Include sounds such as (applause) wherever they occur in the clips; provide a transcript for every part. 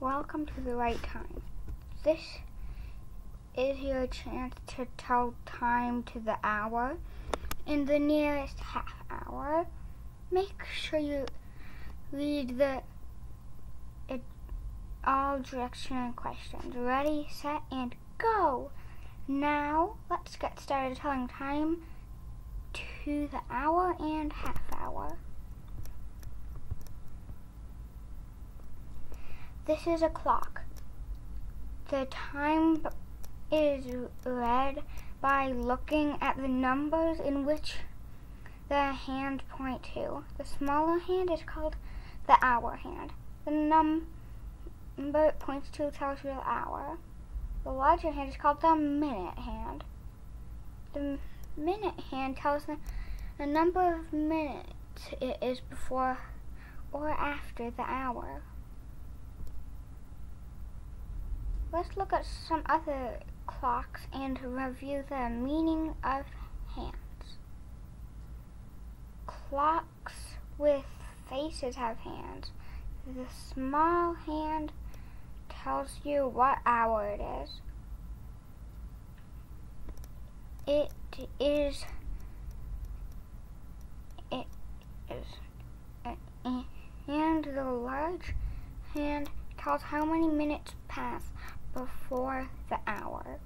Welcome to the right time. This is your chance to tell time to the hour in the nearest half hour. Make sure you read the it, all direction and questions. Ready, set, and go! Now, let's get started telling time to the hour and half hour. This is a clock. The time is read by looking at the numbers in which the hand point to. The smaller hand is called the hour hand. The number it points to tells you the hour. The larger hand is called the minute hand. The minute hand tells the, the number of minutes it is before or after the hour. Let's look at some other clocks and review the meaning of hands. Clocks with faces have hands. The small hand tells you what hour it is. It is it is and the large hand tells how many minutes pass before the hour.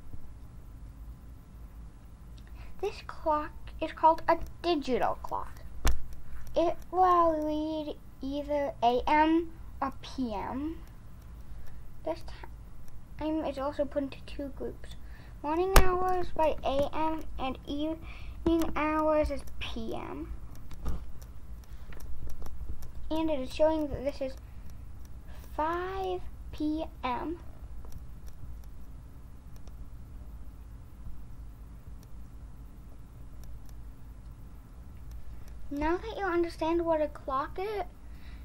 This clock is called a digital clock. It will read either AM or PM. This time is also put into two groups. Morning hours by AM and evening hours is PM. And it is showing that this is 5 p.m. Now that you understand what a clock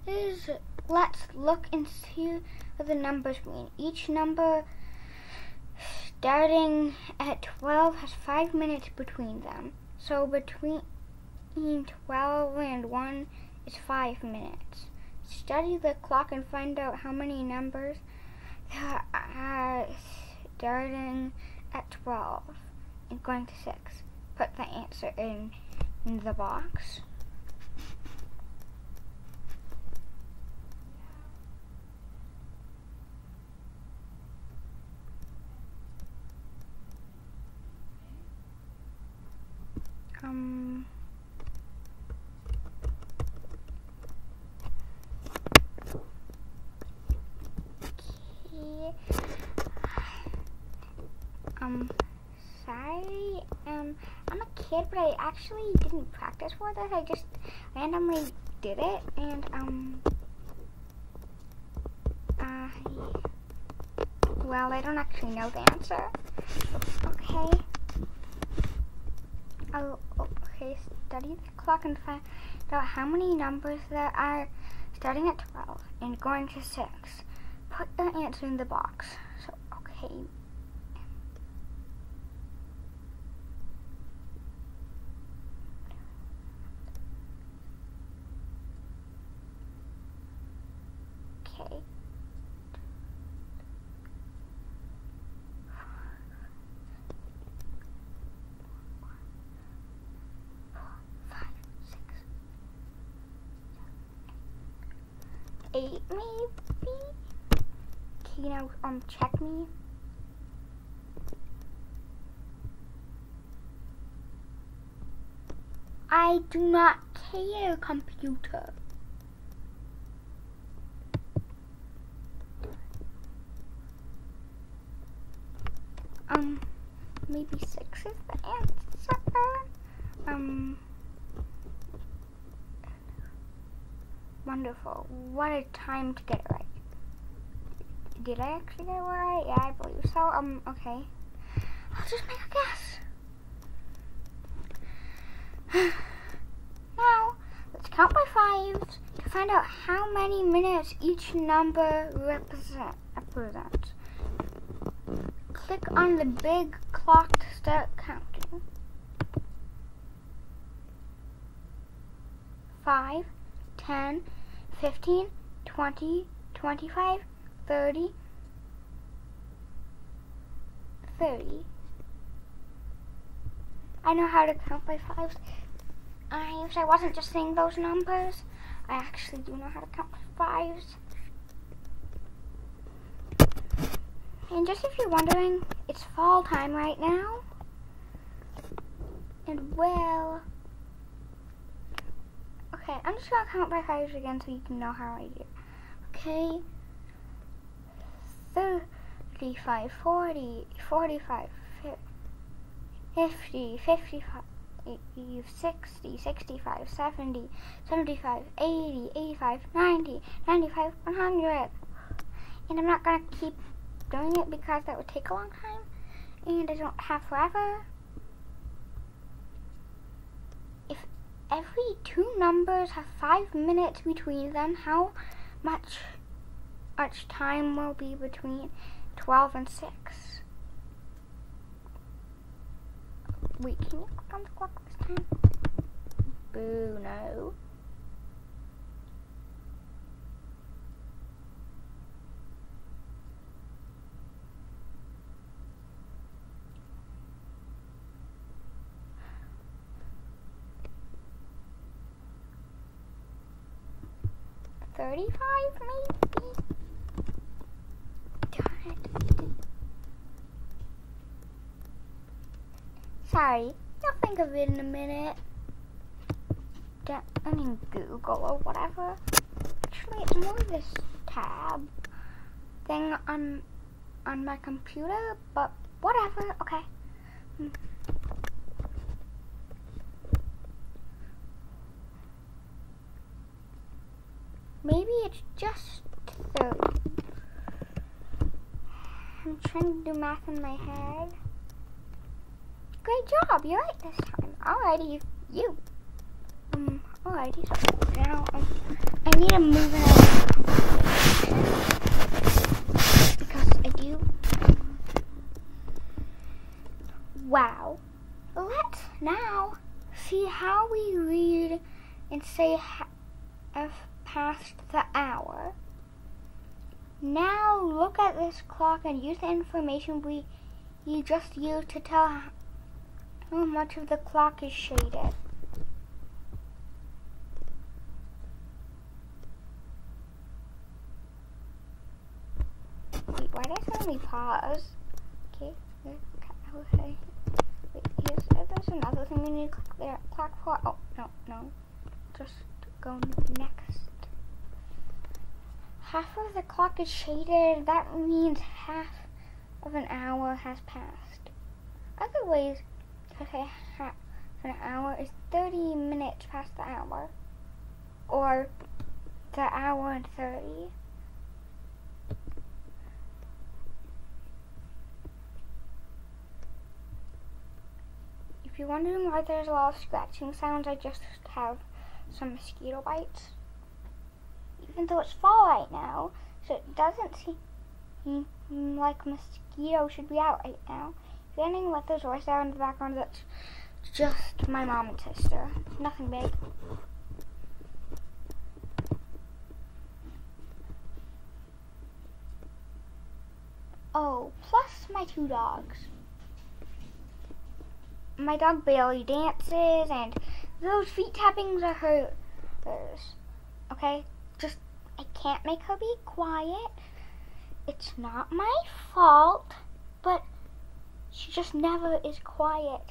is, let's look and see what the numbers mean. Each number starting at 12 has 5 minutes between them. So between 12 and 1 is 5 minutes. Study the clock and find out how many numbers there are starting at 12 and going to 6. Put the answer in, in the box. Um, um, sorry, um, I'm a kid, but I actually didn't practice for this. I just randomly did it, and, um, uh, well, I don't actually know the answer. Okay. Oh, okay, study the clock and find out how many numbers there are starting at 12 and going to 6. Put the answer in the box. So. Okay. Eight maybe? Can you now um check me? I do not care, computer. Um, maybe six is the answer. Um. Wonderful. What a time to get it right. Did I actually get it right? Yeah, I believe so. Um, okay. I'll just make a guess. (sighs) now, let's count by fives to find out how many minutes each number represent, represents. Click on the big clock to start counting. Five, ten, 15, 20, 25, 30, 30. I know how to count by fives. I wish I wasn't just saying those numbers. I actually do know how to count by fives. And just if you're wondering, it's fall time right now. And well, okay, I'm just gonna count by fives again so you can know how I do. Okay, 35, 40, 45, 50, 55, 60, 65, 70, 75, 80, 85, 90, 95, 100. And I'm not gonna keep doing it because that would take a long time and I don't have forever. Every two numbers have five minutes between them, how much much time will be between 12 and 6? Wait, can you click on the clock this time? Boo, no. 35 maybe? Darn it. Sorry, I'll think of it in a minute. I mean Google or whatever. Actually, it's more this tab thing on on my computer, but whatever. Okay. Hmm. Maybe it's just 30. I'm trying to do math in my head. Great job, you're right this time. Alrighty, you. Um, alrighty, so now um, I need to move it because I do. Wow. Let's now see how we read and say F past the hour. Now look at this clock and use the information we you just used to tell how much of the clock is shaded. Wait, why did I suddenly pause? Okay, okay. Wait, here's, there's another thing we need to click there. Clock for. Oh, no, no. Just go next half of the clock is shaded, that means half of an hour has passed. Other ways to half an hour is 30 minutes past the hour, or the hour and 30. If you're wondering why there's a lot of scratching sounds, I just have some mosquito bites even though it's fall right now, so it doesn't seem like mosquitoes should be out right now. If you're getting what those voices in the background, that's just my mom and sister. Nothing big. Oh, plus my two dogs. My dog Bailey dances, and those feet tappings are hers. Okay? Can't make her be quiet. It's not my fault, but she just never is quiet.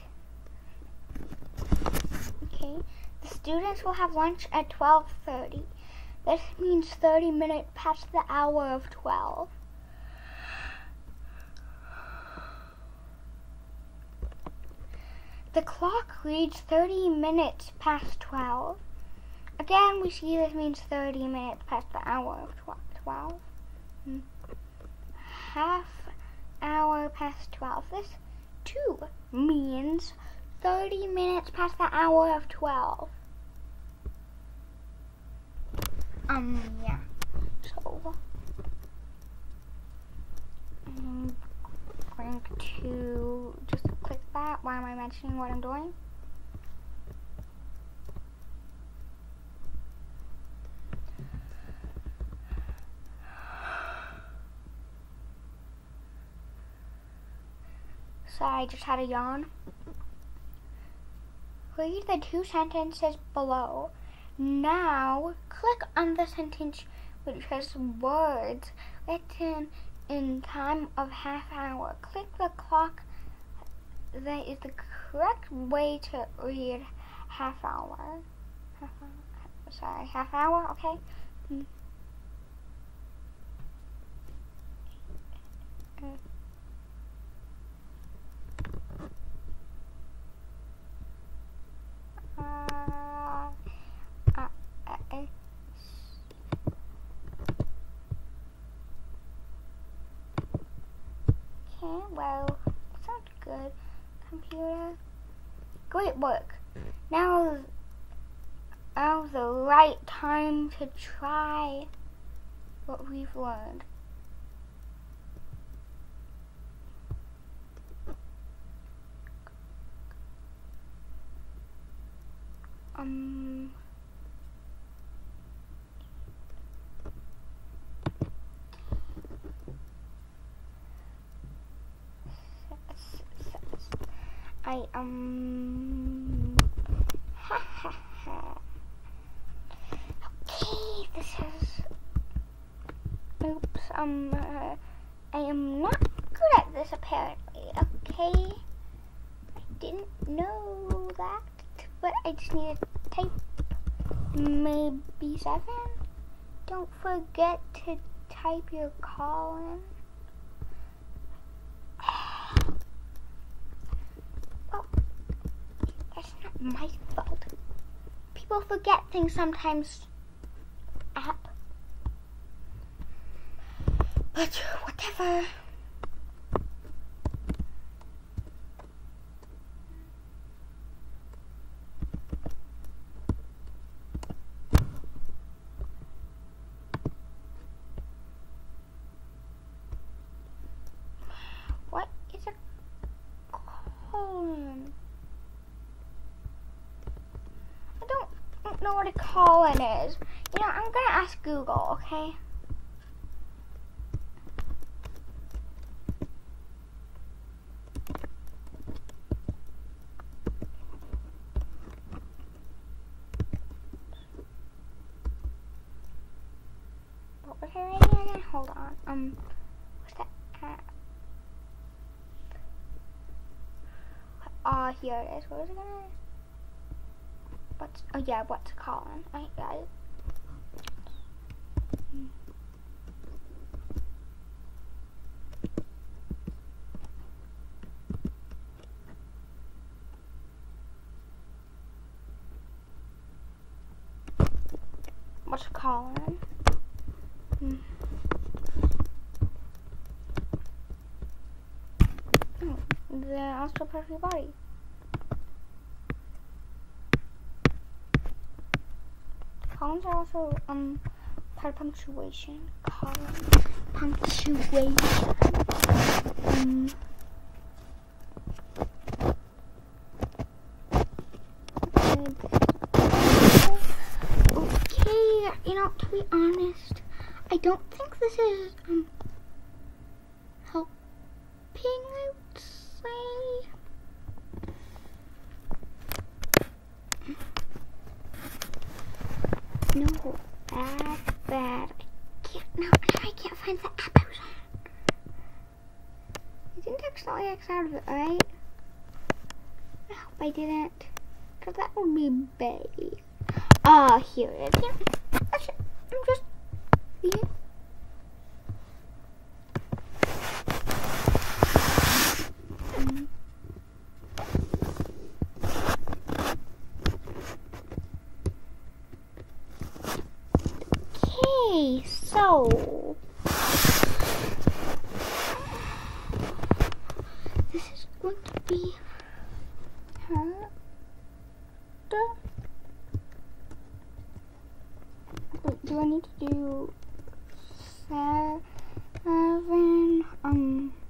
Okay, the students will have lunch at 12.30. This means 30 minutes past the hour of 12. The clock reads 30 minutes past 12. Again, we see this means 30 minutes past the hour of 12. Hmm. Half hour past 12. This too means 30 minutes past the hour of 12. Um, yeah. So, I'm going to just click that. Why am I mentioning what I'm doing? Sorry, I just had a yawn. Read the two sentences below. Now, click on the sentence which has words written in time of half hour. Click the clock that is the correct way to read half hour. Half hour. Sorry, half hour, okay? Mm. Uh, uh, uh, Okay, well, sounds good. Computer. Great work. Now, now's the right time to try what we've learned. Um... I um (laughs) okay this is oops um uh, I am not good at this apparently okay? I didn't know that but I just need to type maybe seven don't forget to type your call in (sighs) Well, that's not my fault. People forget things sometimes. App. But whatever. What is a colon? don't know what a colon is. You know, I'm gonna ask Google, okay? What was I writing again? Hold on. Um, what's that? Ah, uh, here it is. What was it gonna? Oh yeah, what's Colin? I got it. What's Colin? Hmm. Oh, the Astro Perfect Body. Columns are also um part of punctuation. Column punctuation. Um, okay, you know, to be honest, I don't think this is um helping. I would say. No, bad, bad. I can't, no, I can't find the app I was on. I didn't out of it, right? I hope I didn't. Because that would be bad. Ah, uh, here it is. I'm just... Yeah. do I need to do seven? Um.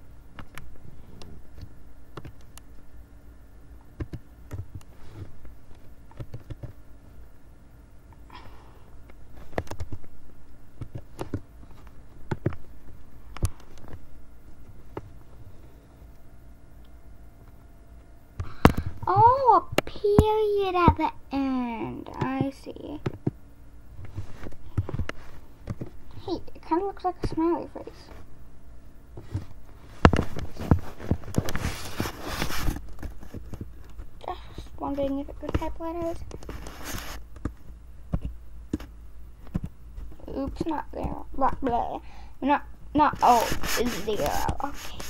Hey, it kind of looks like a smiley face. Just wondering if it could type letters. Oops, not there. Blah, blah. Not, not, oh, zero. Okay.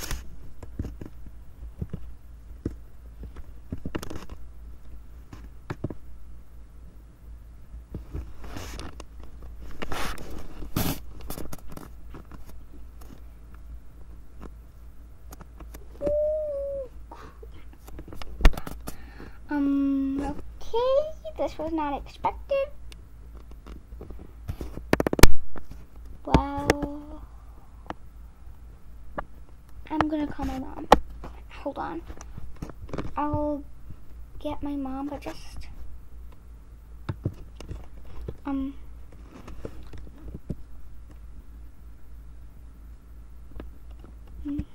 Um, okay, this was not expected. Well, I'm gonna call my mom. Hold on. I'll get my mom, but just, um, mm,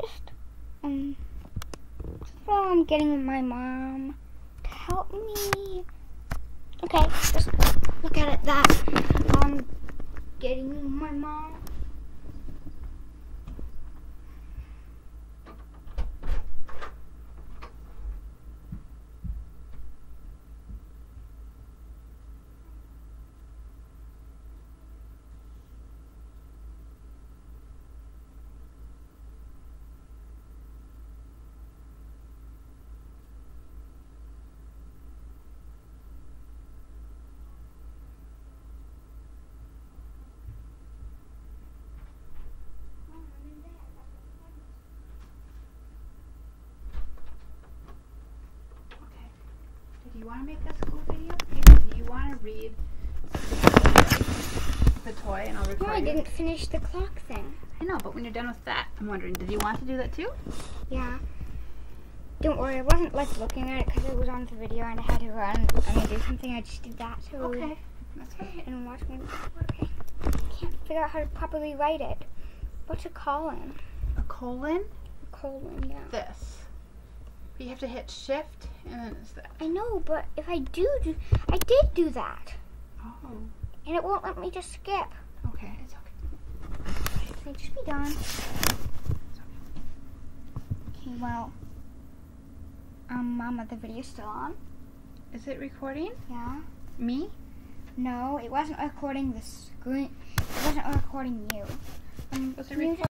just, um, I'm getting my mom to help me. Okay, just look at it that I'm getting my mom. Okay. Did you want to make a school video? Do you want to read the toy and I'll record No, I didn't finish the clock thing. I know, but when you're done with that, I'm wondering, did you want to do that too? Yeah. Don't worry, I wasn't like looking at it because it was on the video and I had to run. I mean, do something. I just did that so Okay. That's fine. and watch my. Okay. Can't figure out how to properly write it. What's a colon? A colon? A colon, yeah. This. You have to hit shift and then it's that. I know, but if I do, do I did do that, Oh. and it won't let me just skip. Okay, it's okay. Can I just be done? Okay, well, um, Mama, the video's still on. Is it recording? Yeah. Me? No, it wasn't recording the screen. It wasn't recording you. Um, Was it recording?